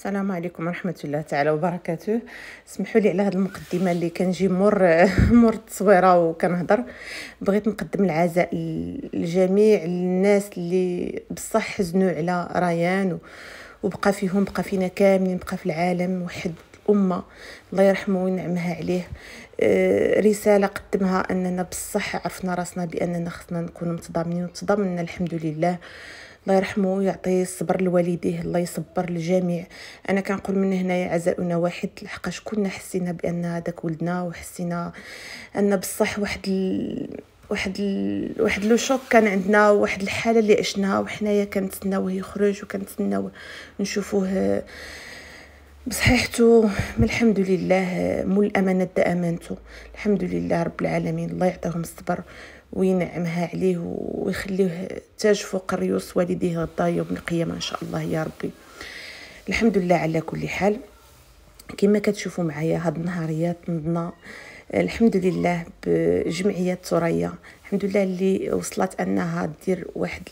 السلام عليكم ورحمة الله تعالى وبركاته. اسمحوا لي على هذه المقدمة اللي كنجي مور مور التصويرة وكنهضر. بغيت نقدم العزاء لجميع الناس اللي بصح حزنوا على ريان وبقى فيهم بقى فينا كاملين بقى في العالم وحد الأمة. الله يرحمه وينعمها عليه. آه، رسالة قدمها أننا بصح عرفنا راسنا بأننا خصنا نكون متضامنين. وتضامننا الحمد لله. الله يرحمه ويعطي الصبر لوالديه الله يصبر الجميع أنا كنقول من هنايا عزاؤنا واحد لحقاش كنا حسينا بأن هذاك ولدنا وحسينا أن بصح واحد ال... واحد ال... واحد لو شوك كان عندنا واحد الحالة اللي عشناها وحنايا كنتسناوه يخرج وكنتسناو نشوفوه بصحيحته. من الحمد لله مول الأمانة دا امانته الحمد لله رب العالمين. الله يعطيهم الصبر. وينعمها عليه ويخليه تاج فوق ريوس والديه غدا يوم القيامة إن شاء الله يا ربي. الحمد لله على كل حال. كما كتشوفوا معايا هاد النهاريات نضنا الحمد لله بجمعية ثريا. الحمد لله اللي وصلت أنها دير واحد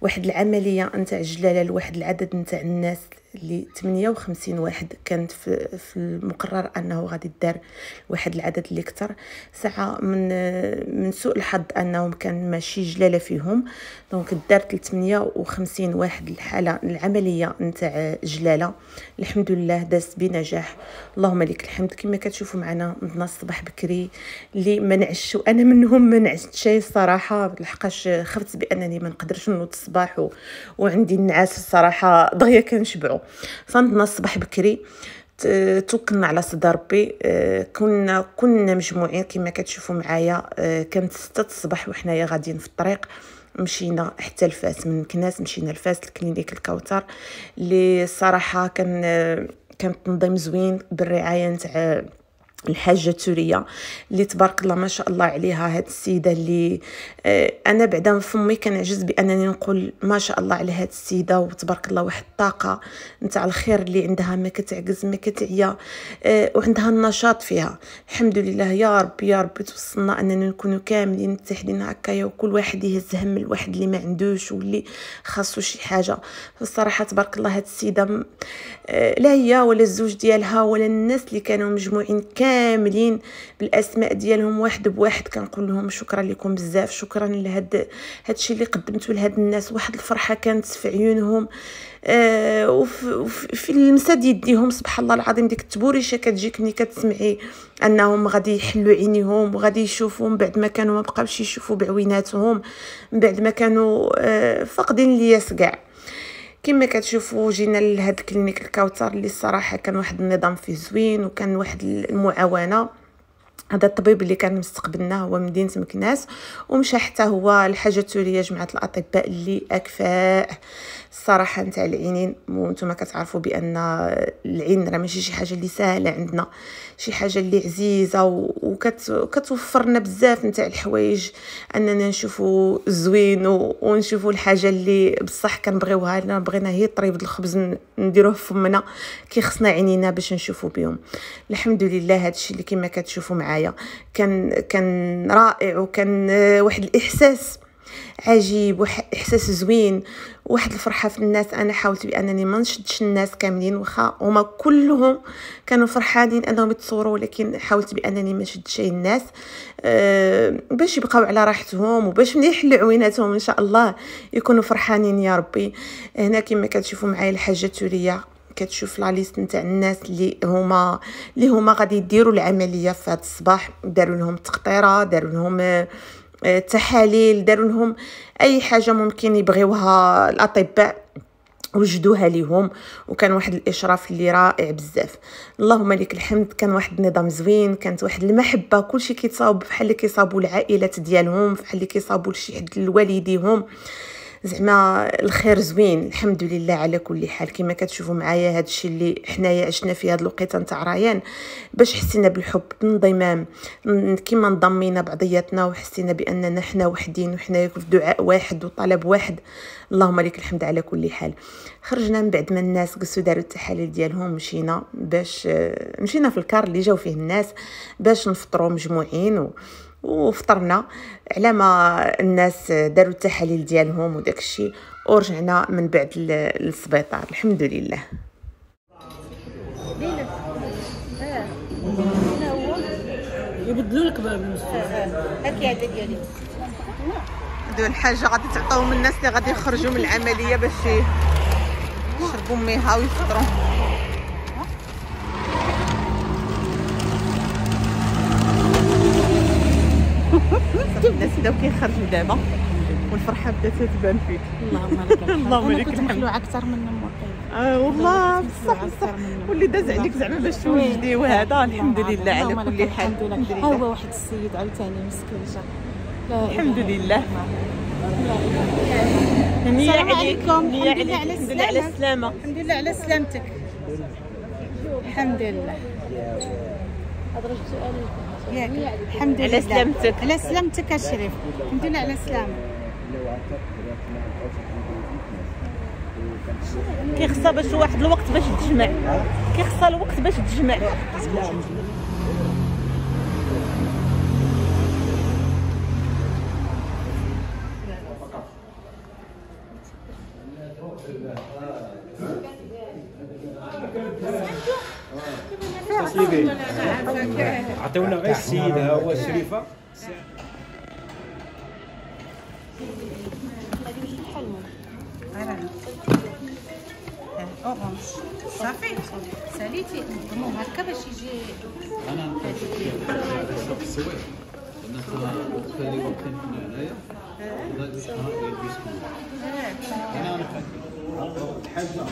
واحد العملية نتاع جلالة لواحد العدد نتاع الناس اللي 58 واحد كانت في, في المقرر أنه غادي دار واحد العدد اللي كثر ساعة من من سوء الحظ أنهم كان ماشي جلالة فيهم. دونك دار 350 واحد الحالة العملية نتاع جلالة. الحمد لله دازت بنجاح. اللهم لك الحمد. كما كتشوفوا معنا نضنا الصباح بكري اللي ما نعش وأنا منهم ما نعست شيء الصراحه لحقاش خفت بأنني ما نقدرش نوض الصباح و... وعندي النعاس الصراحة. دغيا كنشبعو. فنضنا الصباح بكري. توكلنا على صدى ربي. آه، كنا كنا مجموعين كما كتشوفوا معايا. آه، كانت ستة الصباح وحنايا غاديين في الطريق. مشينا حتى لفاس من مكناس مشينا لفاس الكلينيك الكوثر اللي الصراحه كان كان تنظيم زوين بالرعاية نتاع الحاجة توريه اللي تبارك الله ما شاء الله عليها هاد السيدة اللي آه أنا بعدا فمي كنعجز بأنني نقول ما شاء الله على هاد السيدة وتبارك الله واحد الطاقة نتاع الخير اللي عندها ما كتعجز ما كتعيا آه وعندها النشاط فيها. الحمد لله يا رب يا رب توصلنا أننا نكونوا كاملين متحدين هكايا وكل واحد يهز هم الواحد اللي ما عندوش واللي خاصو شي حاجة. فالصراحه تبارك الله هاد السيدة آه لا هي ولا الزوج ديالها ولا الناس اللي كانوا مجموعين كاملين كاملين بالأسماء ديالهم واحد بواحد. كنقول لهم شكرا لكم بزاف شكرا لهاد هادشي اللي قدمتوا لهاد الناس. واحد الفرحة كانت في عيونهم. آه وفي المساد يديهم. سبحان الله العظيم ديك التبوريشة كتجيك ملي كتسمعي أنهم غادي يحلوا عينيهم وغادي يشوفوا من بعد ما كانوا ما بقاوش يشوفوا بعويناتهم من بعد ما كانوا آه فاقدين الياس كاع كما كتشوفوا جينا لهاد الكلينيك الكوثر اللي الصراحة كان واحد النظام فيه زوين وكان واحد المعاونة. هذا الطبيب اللي كان مستقبلنا هو مدينة مكناس ومشى حتى هو الحاجة التوريه جماعة الأطباء اللي أكفاء. الصراحه نتاع العينين وأنتم كتعرفوا بأن العين راه ماشي شي حاجة اللي سهلة عندنا شي حاجة اللي عزيزة وكتوفر لنا بزاف نتاع الحوايج. أننا نشوفوا الزوين ونشوفوا الحاجة اللي بصح كنبغيوها. لنا بغينا هي طريب الخبز نديروه في فمنا كي خصنا عينينا باش نشوفوا بهم الحمد لله هادشي اللي كما كتشوفوا معايا. كان كان رائع وكان واحد الإحساس عجيب واحد إحساس زوين. واحد الفرحة في الناس أنا حاولت بأنني ما نشدش الناس كاملين واخا هما كلهم كانوا فرحانين أنهم يتصوروا ولكن حاولت بأنني ما نشدش الناس أه باش يبقاو على راحتهم وباش ملي يحلوا عويناتهم إن شاء الله يكونوا فرحانين يا ربي. هنا كما كتشوفوا معايا الحاجة توريه كتشوف لا ليست نتاع الناس اللي هما اللي هما غادي يديروا العملية في هذا الصباح. داروا لهم تقطيرة داروا لهم التحاليل داروا لهم أي حاجة ممكن يبغيوها الأطباء. وجدوها ليهم. وكان واحد الإشراف اللي رائع بزاف. اللهم لك الحمد. كان واحد النظام زوين. كانت واحد المحبة. كلشي كيتصاوب. بحال اللي كيصاوبوا العائلات ديالهم. بحال اللي كيصاوبوا لشي حد لوالديهم زعما الخير زوين الحمد لله على كل حال. كما كتشوفوا معايا هذا الشيء اللي حنايا عشنا في هذه الوقيته نتاع ريان. باش حسينا بالحب بالانضمام كما انضمينا بعضياتنا وحسينا بأننا حنا وحدين وحنا في دعاء واحد وطلب واحد. اللهم لك الحمد على كل حال. خرجنا من بعد ما الناس قصوا داروا التحاليل ديالهم مشينا باش مشينا في الكار اللي جاو فيه الناس باش نفطروا مجموعين و وفطرنا على ما الناس داروا التحاليل ديالهم وداك الشيء ورجعنا من بعد للسبيطار. الحمد لله. يبدلوا لك باب ديالي. هادو الحاجة غادي تعطيهم الناس اللي غادي يخرجوا من العملية باش يشربوا ميها ويفطروا. الناس بداو كيخرجوا دابا والفرحة بدات تبان فيك. اللهم لك الحمد. اللهم أنا لك كنت الحمد. مخلوعة أكثر من أمك آه والله كنت بصح بصح. واللي داز عليك زعما باش توجدي وهذا الحمد لله على اللهم كل حال الحمد الحمد لله ها هو واحد السيد عاوتاني مسكين جا. الحمد لله. هنية السلام عليك. هنية الحمد لله عليك على الحمد لله على السلامة. الحمد لله على سلامتك. الحمد لله. ياك. الحمد لله. على سلامتك. على سلامتك الشريف الحمد لله على سلامتك كيخصها باش واحد الوقت باش تجمع. كيخصها الوقت باش تجمع. عطيونا غير السيد ها هو الشريفه صافي ساليتي هكا باش يجي الله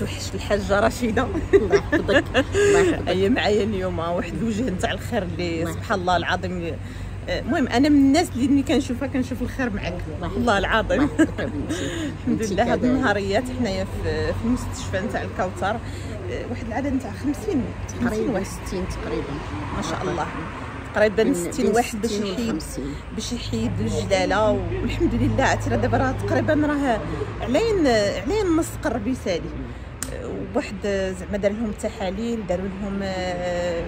توحش الحاجة رشيدة. الله يحفظك. الله يحفظك. هي معايا اليوم واحد الوجه نتاع الخير اللي سبحان الله العظيم. المهم أنا من الناس اللي ملي كنشوفها كنشوف الخير معك والله العظيم. الحمد لله. هاد النهاريات حنايا في المستشفى نتاع الكوثر. آه، واحد العدد نتاع 50 50 تقريبا واحد. 60 تقريبا. ما شاء الله تقريبا من- 60 بين واحد باش 60 و يحيد 50. باش يحيد الجلالة. والحمد لله. راه دابا راه تقريبا راه علين علين نص قرب يسالي. أه، زعما دار لهم تحاليل داروا لهم أه،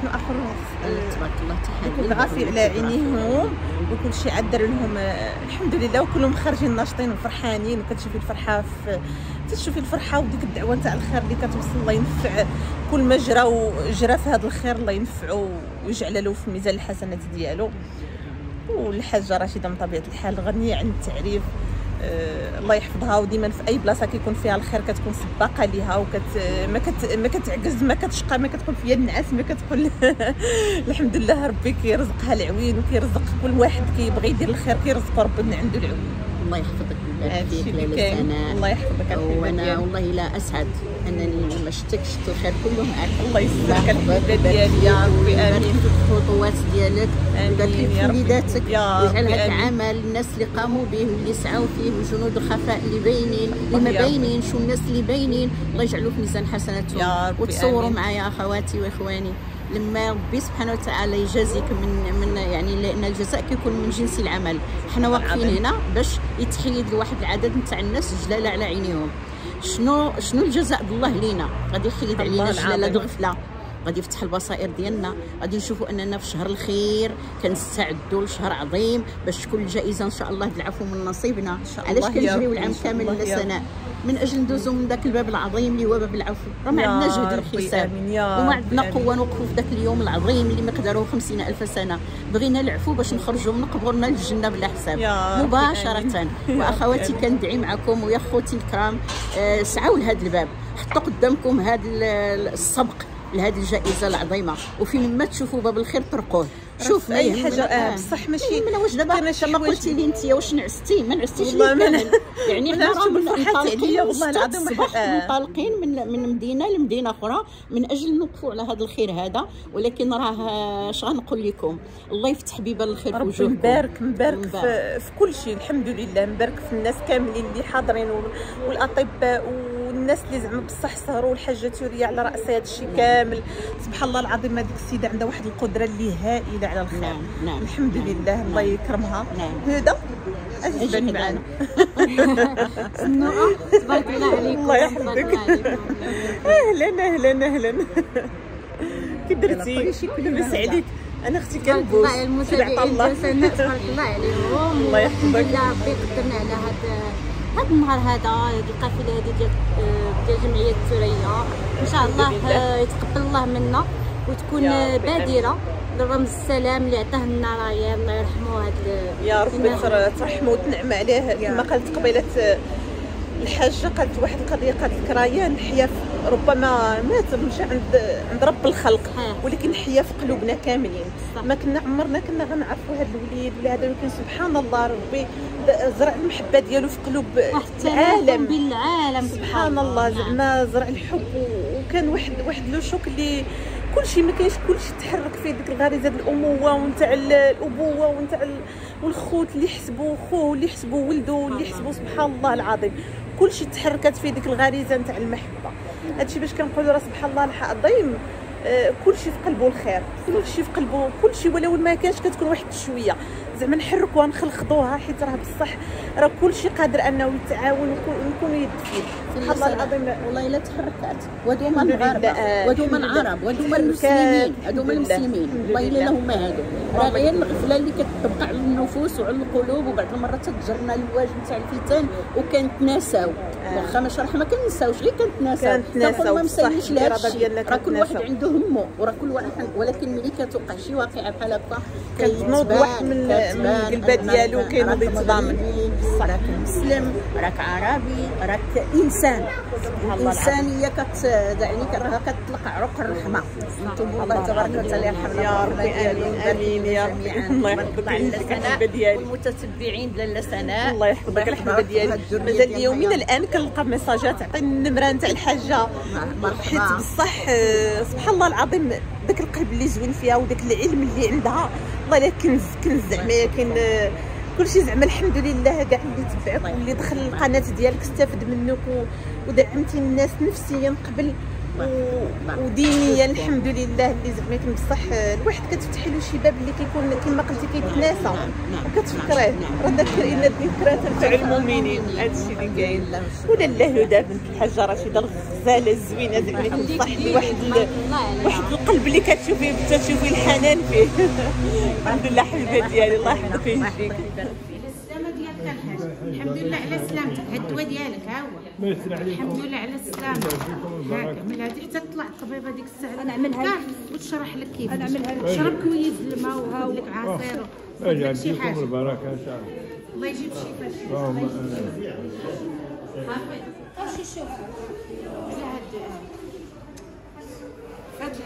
شنو آخر؟ أه، تبارك الله تحاليل. الغافي على عينيهم وكل شيء عاد دار لهم آه، الحمد لله وكلهم خارجين ناشطين وفرحانين وكتشوفي الفرحة في تشوفي الفرحة وديك الدعوة نتاع الخير اللي كتوصل الله ينفع كل ما جرى وجرى في هذا الخير الله ينفعه ويجعل له في ميزان الحسنات ديالو. والحاجة رشيدة من طبيعة الحال غنية عن التعريف. آه الله يحفظها وديما في أي بلاصة كيكون فيها الخير كتكون سباقه ليها وكت ما كت ما كتعجز ما كتشقى ما كتقول فيا النعاس ما كتقول الحمد لله ربي كيرزقها العوين وكيرزق كل واحد كيبغي يدير الخير كيرزق ربي من عنده العوين. الله يحفظك. فيك سناء الله يحفظك وأنا. والله لا أسعد أنني ما شفتك شفت الخير كله معك الله يسلمك الحبيبه ديالي يا ربي آمين الخطوات ديالك لك يا ربي. وليداتك آمين. العمل الناس اللي قاموا به واللي سعوا فيه وجنود الخفاء اللي باينين اللي ما. باينينش والناس اللي باينين الله يجعلوا في ميزان حسناتهم وتصوروا. معايا أخواتي وإخواني لما ربي سبحانه وتعالى يجازيك من من يعني لأن الجزاء كيكون من جنس العمل. حنا واقفين. هنا باش يتحيد لواحد العدد نتاع الناس جلاله على عينيهم. شنو شنو الجزاء بالله لينا؟ غادي يحيد علينا جلاله. الغفله غادي يفتح البصائر ديالنا. غادي نشوفوا أننا في شهر الخير. كنستعدوا لشهر عظيم باش تكون الجائزه إن شاء الله العفو من نصيبنا. علاش كنجريو العام كامل لسناء من أجل ندوزو من ذاك الباب العظيم اللي هو باب العفو. راه ما عندنا جهد الحساب. وما عندنا. قوة نوقفوا في ذاك اليوم العظيم اللي مقداره خمسين ألف سنة. بغينا العفو باش نخرجوا من قبورنا للجنة بلا حساب. مباشرة. وأخواتي كندعي معكم ويا خوتي الكرام آه، سعوا لهذا الباب. حطوا قدامكم هذا السبق لهذه الجائزة العظيمة. وفين ما تشوفوا باب الخير طرقوه شوف أي حاجة؟ آه آه. بصح ماشي. يهمنا واش دابا شي كما حوايج- قلتي لي أنت؟ واش نعستي؟ ما نعستيش والله ما كامل يعني حنا من- منطلقين والله من العظيم آه. منطلقين من من مدينة لمدينة أخرى من أجل نوقفوا على هذا الخير هذا. ولكن راه اش غنقول لكم؟ الله يفتح بيبان الخير في وجوهكم. مبارك مبارك. في, في كل شيء الحمد لله. مبارك في الناس كاملين اللي حاضرين وال- والأطباء والناس اللي زعما بصح سهروا الحاجة تورية على رأس هذا الشيء كامل. سبحان الله العظيم هذيك السيدة عندها واحد القدرة اللي هائلة على الخير. نعم، نعم، الحمد نعم، لله الله نعم. يكرمها. نعم. هذا أجي معنا. سنوءة. تبارك الله عليكم. الله يحفظك. أهلا أهلا أهلا. كي درتي كلمة لاباس. عليك أنا أختي كنبوس الله المتابعين تبارك الله عليهم. الله يحفظك. ربي قدرنا على هذا. هذا النهار هذا هذه القافله هذه ديال آه، ديال جمعية الثريا إن شاء الله. آه، يتقبل الله منا وتكون. بادرة لرمز السلام اللي عطاه لنا رايا الله يرحمه هذا يا ربي تر- ترحمه وتنعم عليه كما قالت قبيلة الحاجة قالت واحد القضية قالت لك رايا نحيا في- ربما مات مشى عند عند رب الخلق. ولكن حيا في قلوبنا كاملين. ما كنا عمرنا كنا غنعرفوا هذا الوليد ولا هذا ولكن سبحان الله ربي زرع المحبة ديالو في قلوب العالم. بالعالم سبحان الله. زعما زرع الحب. وكان واحد واحد لو شوك اللي كلشي ما كاينش كلشي تحرك فيه ديك الغريزة ديال الامومه ونتاع ال- الأبوة ونتاع ال- والخوت اللي يحسبوا خوه اللي يحسبوا ولده واللي يحسبوا سبحان الله العظيم. كلشي تحركت فيه ديك الغريزة نتاع المحبة. هادشي باش كنقولوا راه سبحان الله العظيم آه، كلشي في قلبه الخير كلشي في قلبه كلشي ولو ما كانش كتكون واحد شوية زعما نحركوها نخلخضوها حيت راه بصح راه كلشي قادر أنه يتعاون ويكون- يد في يد سبحان الله العظيم والله إلا تحركات وهذو هما. المغاربه وهذو هما. العرب وهذو هما المسلمين. هذو هما. المسلمين والله إلا. هما هادو راه غير الغفلة اللي كتبقى على النفوس وعلى القلوب وبعض المرات تتجرنا الواجب نتاع الفتن وكنتناساو. واخا ما شرح ما كنساوش غير كنتناساو. كنقول ما مساليش ديالنا راه كل واحد. عنده همه وراه كل واحد ولكن ملي كتوقع شي واقعه بحال هكا كتنوض واحد من- أنك ديالو كينوض يتضامن. راك مسلم راك عربي راك إنسان. الإنسانية كت يعني راها كتطلق عروق الرحمة. أنتم الله تبارك وتعالى يرحمنا يا ربي ويبارك آمين يا ربي. الله يحفظك الحبة ديالي. والمتتبعين لاله سناء الله يحفظك الحبه ديالي مازال اليومين الآن كنلقى ميساجات عطيني النمره نتاع الحاجة. حيت بصح آه، سبحان الله العظيم داك القلب اللي زوين فيها وداك العلم اللي عندها. والله كنز كنز زعما كاين كلشي زعما الحمد لله كاع اللي تبعك واللي دخل القناة ديالك استفد منك ودعمتي الناس نفسيا قبل ودينيا الحمد لله اللي زعما بصح الواحد كتفتحي له شي باب اللي كيكون كما قلتي كيتناسى. وكتفكريه راه ذكر ان الذكرى تنفع المؤمنين هادشي اللي كاين. ولا الهدى بنت الحاجة رشيده الغزاله الزوينه زعما يكون صاحبي واحد واحد القلب اللي كتشوفيه تشوفي الحنان فيه. الحمد لله حبيبه ديالي الله يحفظك على السلامه ديالك الحاج. الحمد لله على سلامتك. هاد الدواء ديالك ها عليكم. الحمد لله على السلامة. هاك من هذه حتى تطلع الطبيبه ديك الساعة. نعملها وتشرح لك كيف. نعملها شرب كويس الماء وها لك عصير. فيكم حاجة. البركة إن شاء الله. الله يجيب الشفاء اللهم آمين. واش شوف هاد فات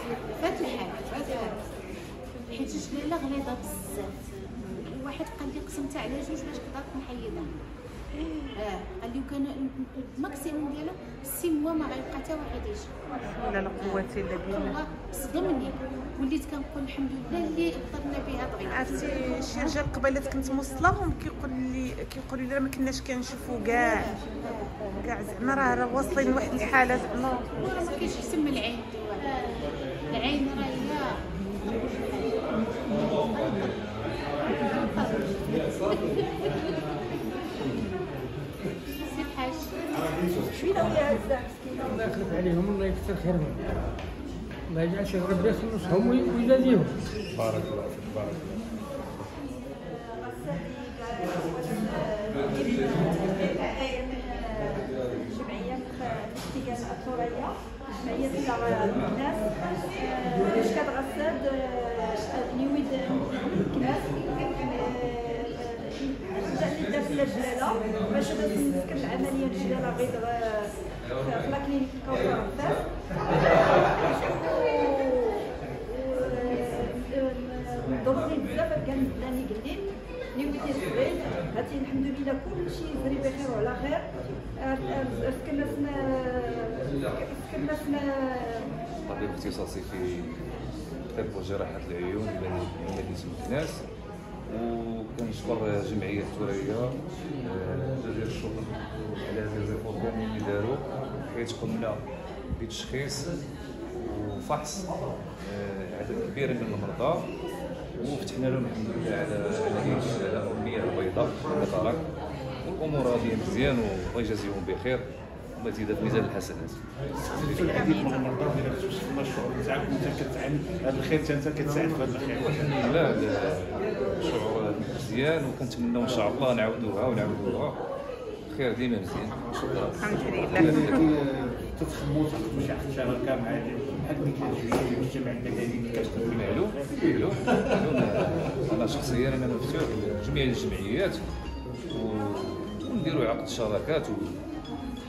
فات الحال فات الحال حيت الجلاله غليظة بزاف. واحد قال لي قسمتها على جوج باش قدرت نحيدها آه قال لي وكان ال maximum ديالو six mois ما غيبقى حتى واحد يجي لا لا قوه الا بالله صدمني وليت كنقول الحمد لله اللي قدرنا بها دغيا عرفتي شي رجال قبيلات كنت موصلاهم كيقول لي كيقولوا لي راه ما كناش كنشوفوا كاع. كاع زعما. راه واصلين لواحد الحالة زعما. راه ما كاينش يسمى العين. العين راه هي. الله يخلف عليهم الله يكثر خيرهم. الله يجعل شيخ ربي يخلصهم وي- ويجازيهم بارك الله فيك بارك الله جمعية تاع الناس باش كتغسل نيويد الكناس الجلالة باش نسكر العملية الجلالة غير في لاكلينيك كوثر الفاس ضروري بزاف كان داني قليل نيويتي الزبيل هاتي الحمد لله كلشي يجري بخير وعلى خير. سكننا سنا سكننا سنا طبيب اختصاصي في طب وجراحة العيون إلى مدينة مكناس وكنشكر جمعية الثريا آه، جزيل الشكر على هذا الريفورم اللي داروا حيت قمنا بتشخيص وفحص آه، عدد كبير من المرضى. وفتحنا لهم الحمد لله على أو المياه البيضاء الكاتاراك والأمور غاديه مزيان والله يجازيهم بخير. الله يزيدها في ميزان الحسنات. سميتو من المرضى المشروع بتاعك وانت كتعاني هذا الخير حتى انت كتساعد في هذا الخير الحمد لله الشعور مزيان وكنتمناو إن شاء الله نعاودوها ونعاودوها. خير ديما مزيان. الحمد لله. يعني تتخمو تخدموا شي واحد الشراكه مع بحال المجتمع المدني اللي كتخدم معلو معلو معلو أنا شخصيا أنا مفتوح لجميع الجمعيات ونديروا عقد شراكات و...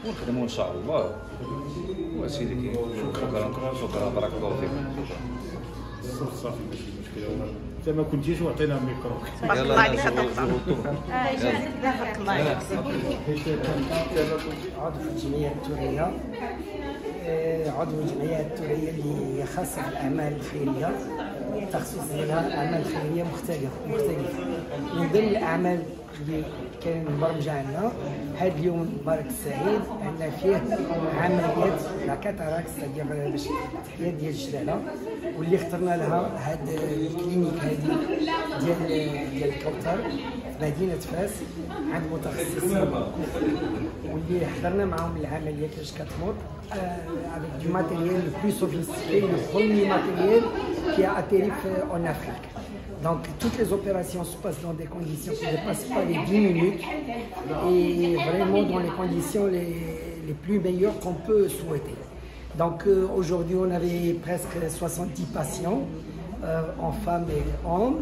ونخدموا ان شاء الله اللي كاين شكرا شكرا بارك الله الصوت صافي ماشي مشكله انت ما كنتيش وعطينا الميكرو بارك الله عليك بارك الله عليك عضو في الجمعية التورية آه، عضو الجمعية التورية اللي خاصة بالأعمال الخيرية التخصص ديالها أعمال خيرية مختلفة مختلفة. من ضمن الأعمال اللي كان مبرمجة عندنا هذا اليوم مبارك السعيد عندنا فيه عمليات لا كاتاراكس ديال باش تحية ديال الجلالة واللي اخترنا لها هاد الكلينيك هذه ديال ديال الكوثر في مدينة فاس عند متخصصين. واللي حضرنا معاهم العملية كيفاش كتموت. avec du matériel le plus sophistiqué, le premier matériel. Qui a atterri en Afrique. Donc toutes les opérations se passent dans des conditions qui ne dépassent pas les 10 minutes et vraiment dans les conditions les, les plus meilleures qu'on peut souhaiter. Donc euh, aujourd'hui on avait presque 70 patients, euh, en femmes et hommes,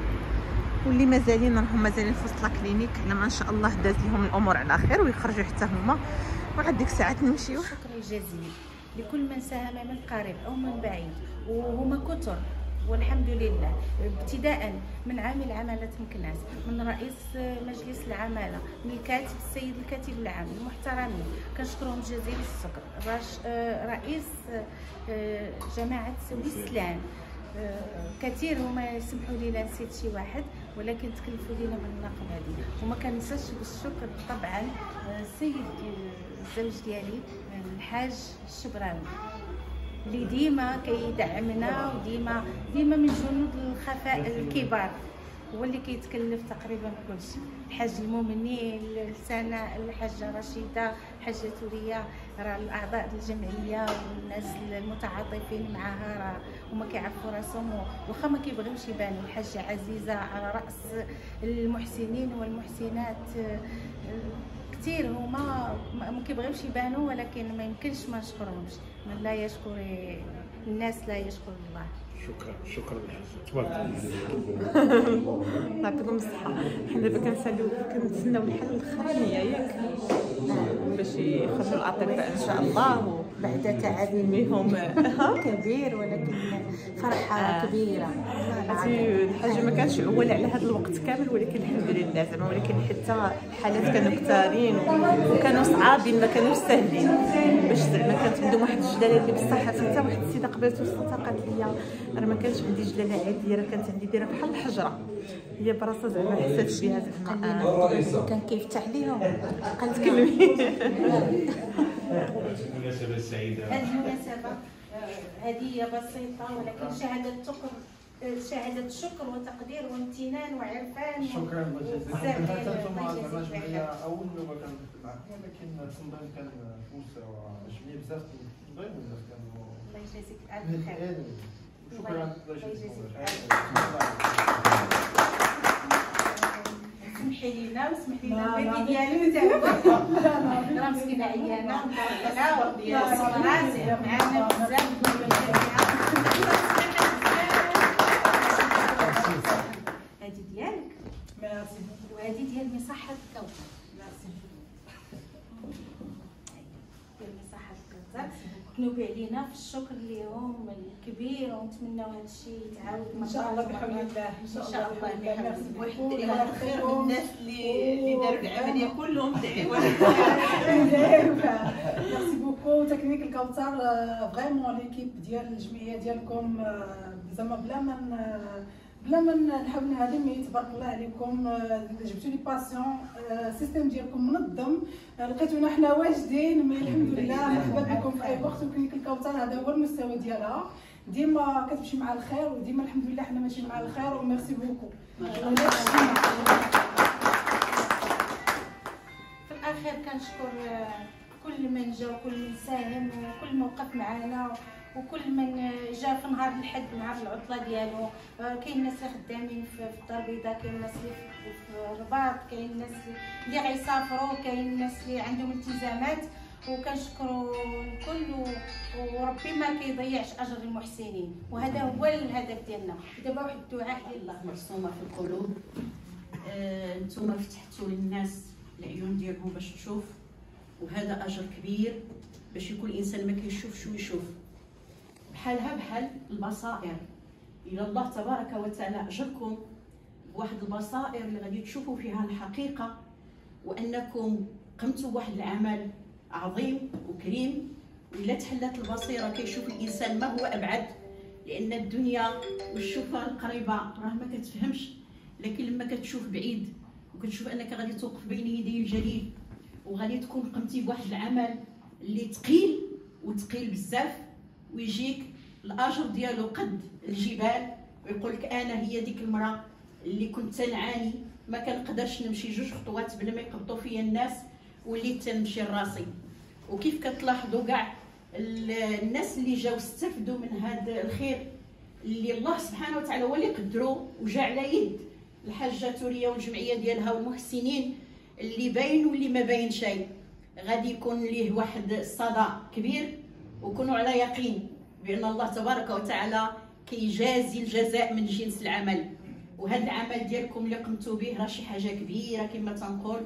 واللي مازالين راهم مازالين في وسط لاكلينيك ما ان شاء الله داز لهم الأمور على خير ويخرجوا حتى هما. وعاد ديك الساعات نمشيو. شكر جزيل لكل من ساهم من قريب أو من بعيد وهما كثر. والحمد لله. ابتداء من عامل عمالة مكناس من رئيس مجلس العمالة من الكاتب السيد الكاتب العام المحترمين. كنشكرهم جزيل الشكر. آه، رئيس آه، جماعة ويسلان آه، كثير هما يسمحوا لي نسيت شي واحد. ولكن تكلفوا لينا من النقل هذه. وما كنساش بالشكر طبعا آه، السيد الزوج ديالي آه، الحاج الشبراوي اللي ديما كيدعمنا وديما ديما من جنود الخفاء الكبار. هو اللي كيتكلف تقريبا كلشي. الحاج المؤمنين السنة الحاجة رشيدة الحاجة تورية. راه الأعضاء الجمعية والناس المتعاطفين معها راه هما كيعرفوا راسهم واخا ما كيبغيوش يبانوا. الحاجة عزيزة على رأس المحسنين والمحسنات. كثير هما ما ما كيبغيوش يبانوا ولكن ما يمكنش ما نشكرهمش. من لا يشكر الناس لا يشكر الله. شكرا شكرا تبارك الله. يعطيكم الصحة. حنا دابا كنساليو كنتسناو الحل الاخرانية ياك باش يخرجوا الأطباء إن شاء الله بعد تعب كبير ولكن فرحة كبيرة. هادي الحاجة ما كانش عول على هذا الوقت كامل ولكن الحمد لله زعما ولكن حتى الحالات كانوا كثارين وكانوا صعابين ما كانوش ساهلين باش زعما كانت عندهم واحد الجلاله اللي بصح حتى واحد السيدة قبلت وسطها قالت لي راه ما كانش عندي جلالة عادية راه كانت عندي دايرة بحال الحجرة. هي براسها زعما حسات بها زعما. كان كيفتح ليهم قالت كلمي مناسبة سعيدة هذه المناسبة آه، هدية بسيطة ولكن شهادة شكر آه، شهادة شكر وتقدير وامتنان وعرفان. شكرا بزاف. أول مرة كنت كان بزاف الله يجازيك ألف خير. شكرا. سمحي لينا وسمحي لنا البيبي ديالي راه مسكينة عيانة. مطلقه راسي معانا بزاف هذه ديالك. وهذه ديال مصحة الكوثر ديال مصحة الكوثر نوبي علينا في الشكر ليهم الكبير ونتمناو هذا الشيء يتعاود إن شاء الله بحول الله إن شاء الله ميرسي واحد beaucoup. الدري هذا خير من الناس اللي اللي داروا العملية كلهم دعيوا merci beaucoup كلينيك الكوثر vraiment l'équipe ديال الجمعيه ديالكم زعما بلا ما بلا ما نحاول نهضم تبارك الله عليكم. آه، جبتوا لي patients ال système ديالكم منظم. آه، لقيتونا حنا واجدين. mais الحمد لله مرحبا بكم في أي وقت. و clinique الكوثر. هذا هو المستوى ديالها. ديما كتمشي مع الخير وديما الحمد لله حنا ماشيين مع الخير. وميرسي بوكو. في الأخير كنشكر آه، كل من جا وكل من ساهم وكل من وقف معنا وكل من آه، جا في نهار الحد نهار العطلة ديالو آه، كاين الناس اللي خدامين في الدار البيضاء كاين الناس اللي في- الرباط كاين الناس اللي غيسافروا كاين الناس اللي عندهم التزامات. وكنشكروا الكل وربي ما كيضيعش أجر المحسنين. وهذا هو الهدف ديالنا. دابا واحد الدعاء الله. مرسومه في القلوب. آه، نتوما فتحتوا للناس العيون ديالهم باش تشوف. وهذا أجر كبير باش يكون الإنسان ما كيشوفش ويشوف. بحالها بحال البصائر. إلى الله تبارك وتعالى أجركم بواحد البصائر اللي غادي تشوفوا فيها الحقيقة وأنكم قمتوا بواحد العمل عظيم وكريم. وإلا تحلت البصيرة كيشوف الإنسان ما هو أبعد لأن الدنيا والشوفة القريبة راه ما كتفهمش. لكن لما كتشوف بعيد وكتشوف أنك غادي توقف بين يدي الجليل وغادي تكون قمتي بواحد العمل اللي ثقيل وثقيل بزاف. ويجيك الاجر ديالو قد الجبال ويقول لك أنا هي ديك المرأة اللي كنت تنعاني. ما كنقدرش نمشي جوج خطوات بلا ما يقبطوا فيا الناس وليت تنمشي لراسي. وكيف كتلاحظوا كاع ال- الناس اللي جاو استفدوا من هذا الخير اللي الله سبحانه وتعالى هو اللي قدروا وجا على يد الحاجة توريه والجمعية ديالها والمحسنين اللي باين واللي ما باين شيء. غادي يكون ليه واحد الصدى كبير. وكونوا على يقين بأن الله تبارك وتعالى كيجازي الجزاء من جنس العمل. وهذا العمل ديالكم اللي قمتوا به راه شي حاجة كبيرة كما تنقول.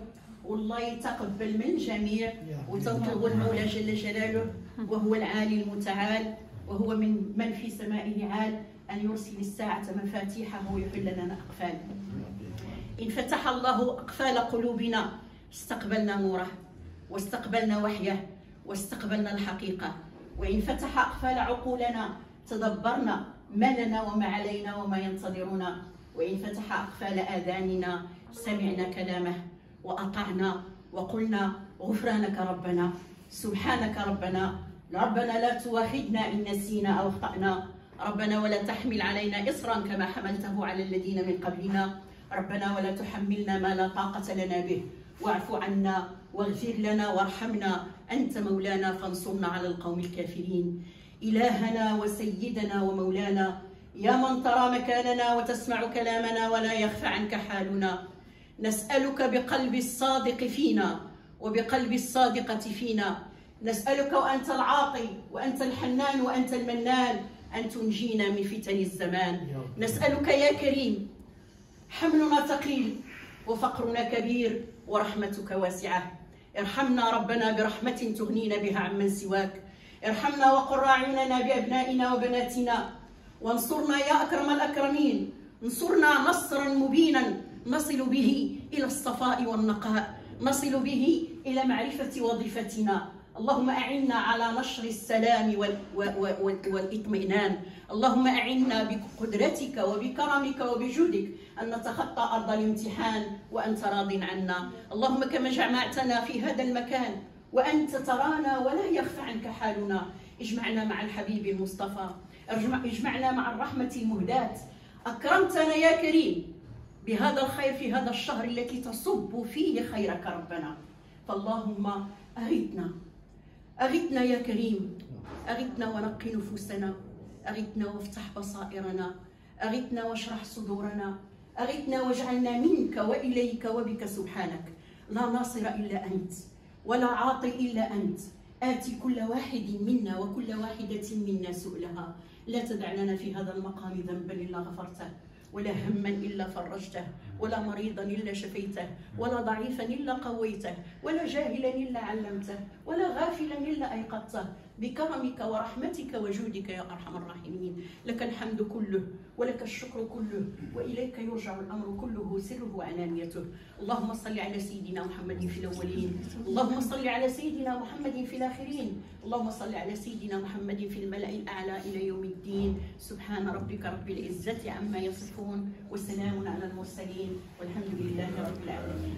والله يتقبل من الجميع وتنطلب المولى جل جلاله. وهو العالي المتعال. وهو من من في سمائه عال أن يرسل الساعة مفاتيحه ويحل لنا اقفال إن فتح الله أقفال قلوبنا استقبلنا نوره واستقبلنا وحيه واستقبلنا الحقيقة. وإن فتح اقفال عقولنا تدبرنا ما لنا وما علينا وما ينتظرنا. وإن فتح اقفال آذاننا سمعنا كلامه وأطعنا وقلنا غفرانك ربنا سبحانك ربنا. ربنا لا تواخذنا إن نسينا أو أخطأنا. ربنا ولا تحمل علينا إصرا كما حملته على الذين من قبلنا. ربنا ولا تحملنا ما لا طاقة لنا به. واعف عنا واغفر لنا وارحمنا أنت مولانا فانصرنا على القوم الكافرين. إلهنا وسيدنا ومولانا يا من ترى مكاننا وتسمع كلامنا ولا يخفى عنك حالنا نسألك بقلب الصادق فينا وبقلب الصادقة فينا. نسألك وأنت العاطي وأنت الحنان وأنت المنان أن تنجينا من فتن الزمان. نسألك يا كريم حملنا ثقيل وفقرنا كبير ورحمتك واسعة. ارحمنا ربنا برحمة تغنينا بها عمن سواك. ارحمنا وقر أعيننا بأبنائنا وبناتنا. وانصرنا يا أكرم الأكرمين. انصرنا نصرا مبينا. نصل به إلى الصفاء والنقاء. نصل به إلى معرفة وظيفتنا. اللهم أعنا على نشر السلام وال وال وال والإطمئنان. اللهم أعنا بقدرتك وبكرمك وبجودك أن نتخطى أرض الامتحان وأنت راض عنا. اللهم كما جمعتنا في هذا المكان وأنت ترانا ولا يخفى عنك حالنا. اجمعنا مع الحبيب المصطفى. اجمع- اجمعنا مع الرحمة المهداة. أكرمتنا يا كريم بهذا الخير في هذا الشهر التي تصب فيه خيرك ربنا. فاللهم أغثنا أغثنا يا كريم. أغثنا ونقي نفوسنا. أغثنا وافتح بصائرنا. أغثنا واشرح صدورنا. أغثنا واجعلنا منك وإليك وبك سبحانك. لا ناصر إلا أنت ولا عاطي إلا أنت. آتي كل واحد منا وكل واحدة منا سؤلها. لا تدع لنا في هذا المقام ذنبا إلا غفرته. ولا هما إلا فرجته ولا مريضا إلا شفيته ولا ضعيفا إلا قويته ولا جاهلا إلا علمته ولا غافلا إلا أيقظته. بكرمك ورحمتك وجودك يا أرحم الراحمين. لك الحمد كله ولك الشكر كله وإليك يرجع الأمر كله سره وعلانيته اللهم صل على سيدنا محمد في الأولين. اللهم صل على سيدنا محمد في الآخرين. اللهم صل على سيدنا محمد في الملأ الأعلى إلى يوم الدين. سبحان ربك رب العزة عما يصفون وسلام على المرسلين. والحمد لله رب العالمين.